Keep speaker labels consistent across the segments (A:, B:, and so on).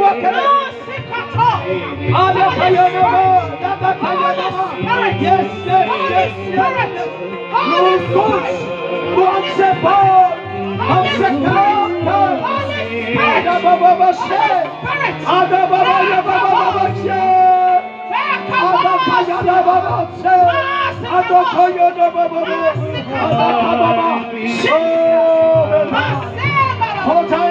A: wakere yes yes yes
B: on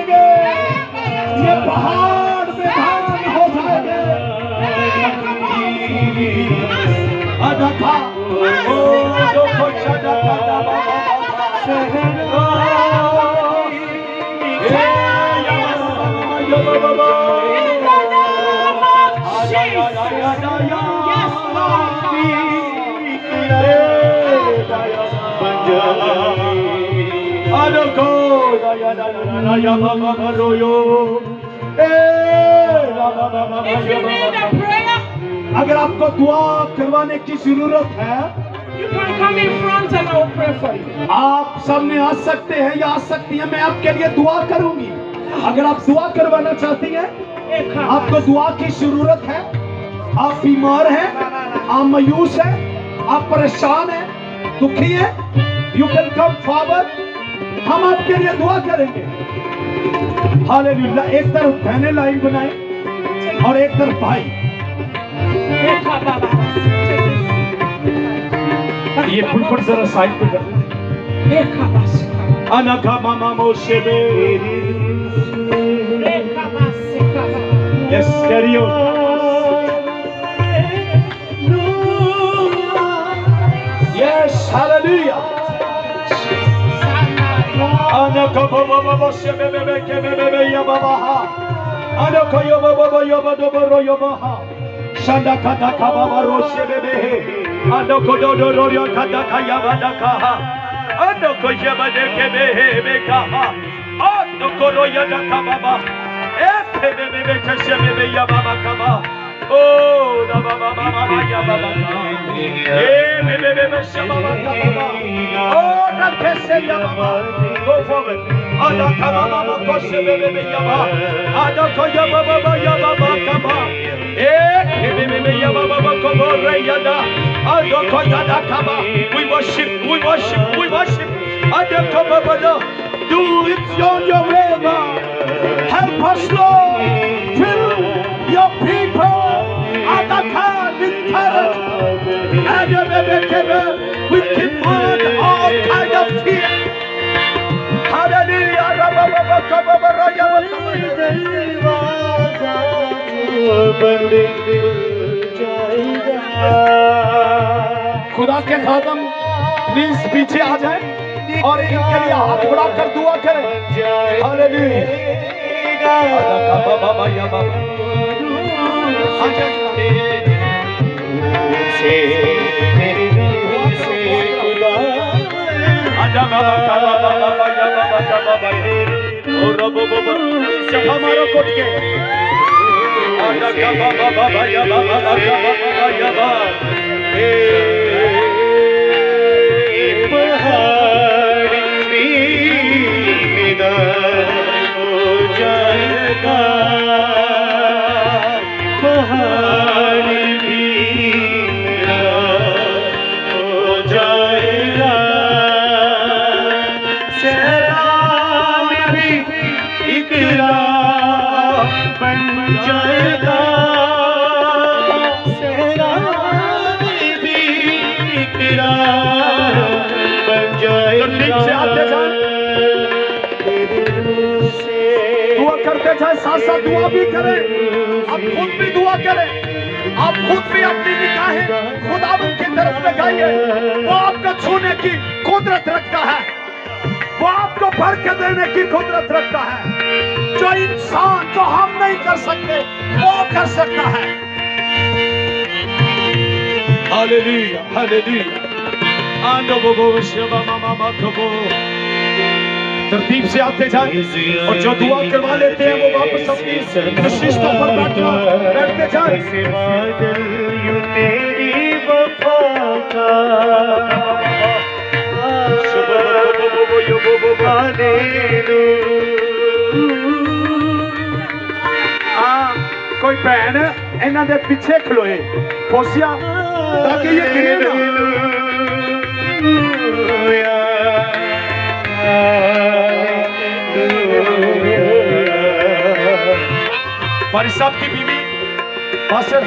A: If you need a prayer, اگر آپ کو دعا کروانے کی ضرورت ہے آپ سامنے آ سکتے ہیں یا آ سکتی ہیں میں آپ کے لیے دعا کروں گی۔ اگر آپ دعا کروانا چاہتی ہیں
B: آپ کو
A: دعا کی ضرورت ہے۔ آپ بیمار ہیں آپ مایوس ہیں آپ پریشان ہیں دکھی ہیں یو کین کم فارورڈ ہم آپ کے لیے دعا کریں گے۔ ہالیلویہ ایک طرف بہنیں لائن بنائیں اور ایک طرف بھائی۔
B: और एक तरफ भाई ये फुटफुट जरा साइड पे कर दे
A: अनका मामा मोशे यस कैरी यस हालेलुया अनका मामा मोशे बे बे बे के बे बे बे या बाबा हा अनका यो बाबा बा Shanda kada kababa roshebebehe. Ando kododo rorio kada kayabada kaha. Ando kojabade kebehe mekaha. Ando koroya da kababa. Epebebebe ya baba kaba. Oh, da baba baba yababa kaba. Ebebebe shebaba kaba.
C: Oh, da kese yababa. Go
A: forward. ada kama mama koşe bebe yaba ada koya baba baya baba kama eh bebe bebe yaba baba komo reyada ada koya da. Kama we worship we worship we worship ada kama baba do it on your way
C: help us Lord
A: خدا کے خادم پلیز پیچھے آ
C: جائیں اور ان کے لیے ہاتھ بڑا کر دعا کریں ہالیلویہ
A: करें हालेलुया अदा का बाबा या बाबा आ जाए आजा बाबा का बाबा बाबा या बाबा का बाबा ओ रबो बाबा सफा मारो कोट के
C: आजा का बाबा बाबा या बाबा का बाबा या बाबा
A: بیٹھا ہے ساتھ ساتھ دعا بھی کریں
C: آپ خود بھی دعا
A: کریں آپ خود بھی اپنی نگاہیں خدا کی طرف لگائیے
C: وہ
A: آپ کا چھونے کی قدرت رکھتا ہے وہ آپ کو بھر کے دینے کی قدرت رکھتا ہے جو انسان جو ہم نہیں کر سکتے وہ کر سکتا ہے Hallelujah, hallelujah. And the Bobo Sheba Mama Matobo. तरतीब से आते जाए
C: और जो दुआ करवा लेते हैं वो वापस अपनी कशिशों पर बैठते जाए तेरी वफा
A: कोई भैन इन्हों के पिछे खलोए फोसिया
C: ताकि ये गिरे ना
A: हमारी साहब की बीवी मास्टर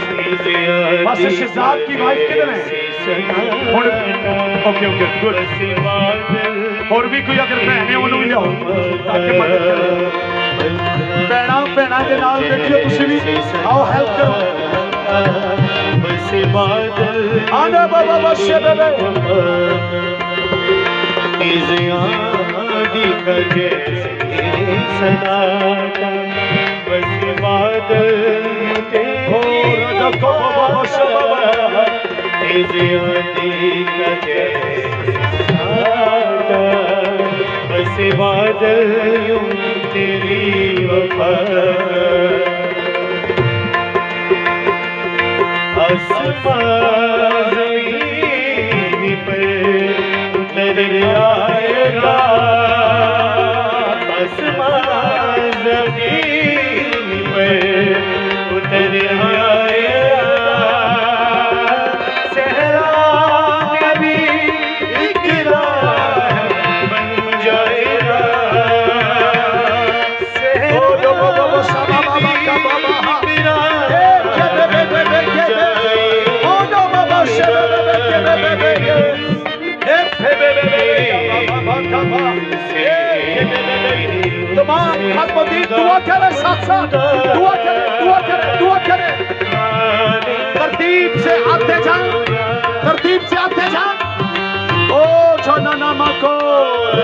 C: मास्टर शहजाद की वाइफ के में ओके
A: ओके गुड
C: और भी कोई अगर भैन है उन्होंने लियाओ ताकि मदद करे भैना भैना के नाल बैठियो तुसी भी आओ हेल्प करो आना बाबा बादशाह बेबे इज़ याद कजे सदा बस बादल यूं तेरी वफा। आसमां
A: Namako.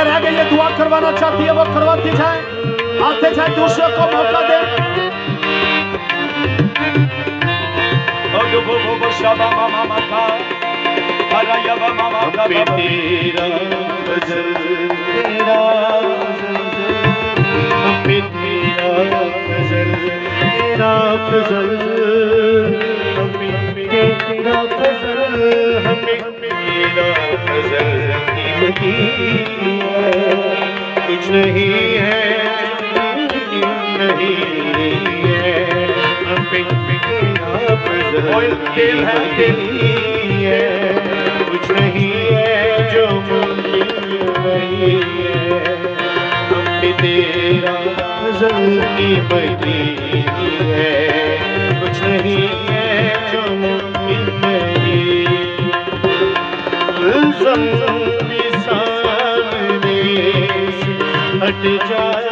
A: जाए जो बहनें रह गई है दुआ करवाना चाहती है वो करवाती जाए आते जाए दूसरे को मौका दे
C: तेरा गजल तेरा हम पे तेरा गजल तेरा गजल हम पे तेरा गजल हम کچھ نہیں ہے نہیں ہے۔ ہے کچھ نہیں ہے جو نہیں ہے۔ کچھ نہیں ہے جو ممکن نہیں۔ हट जाएगा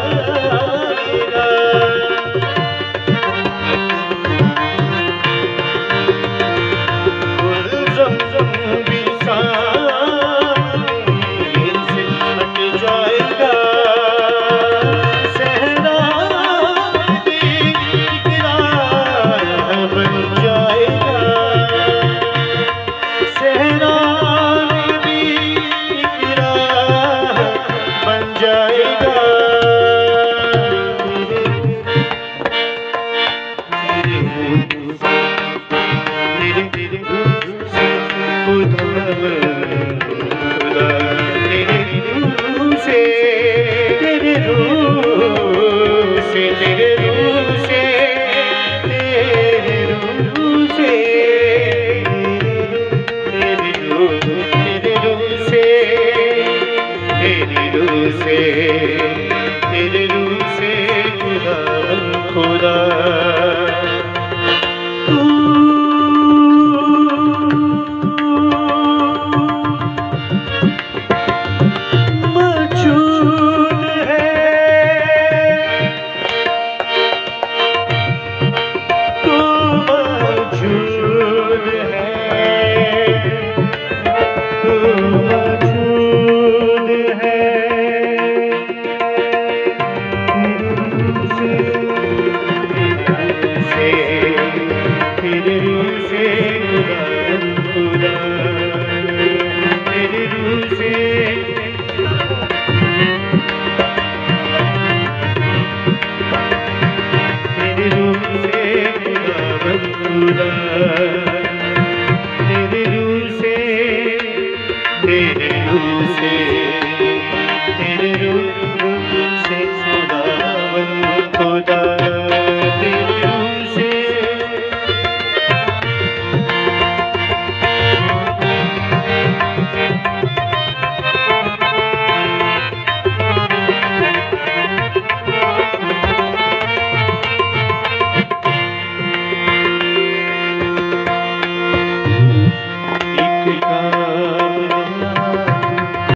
C: Lord.